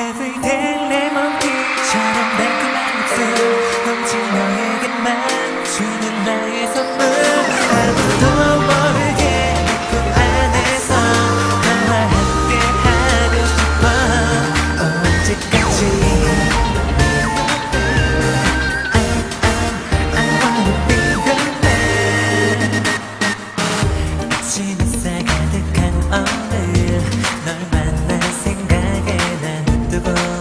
Everyday 레몬티처럼 달콤한 입술 넘친 너에게만 주는 the bone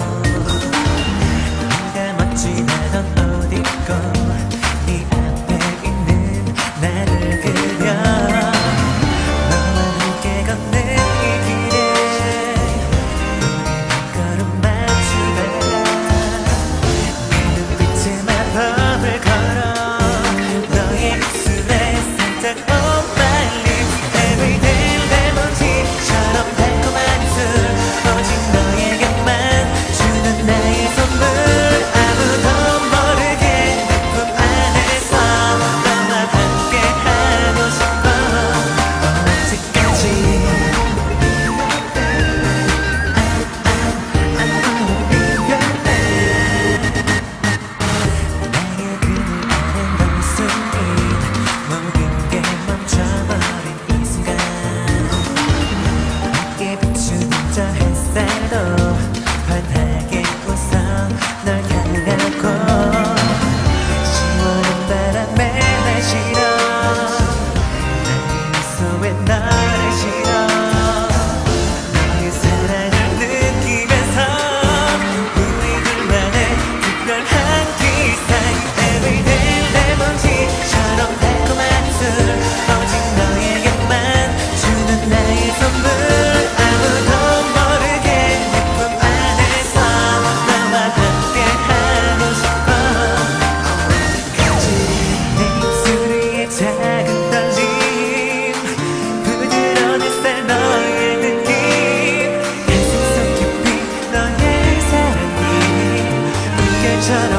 said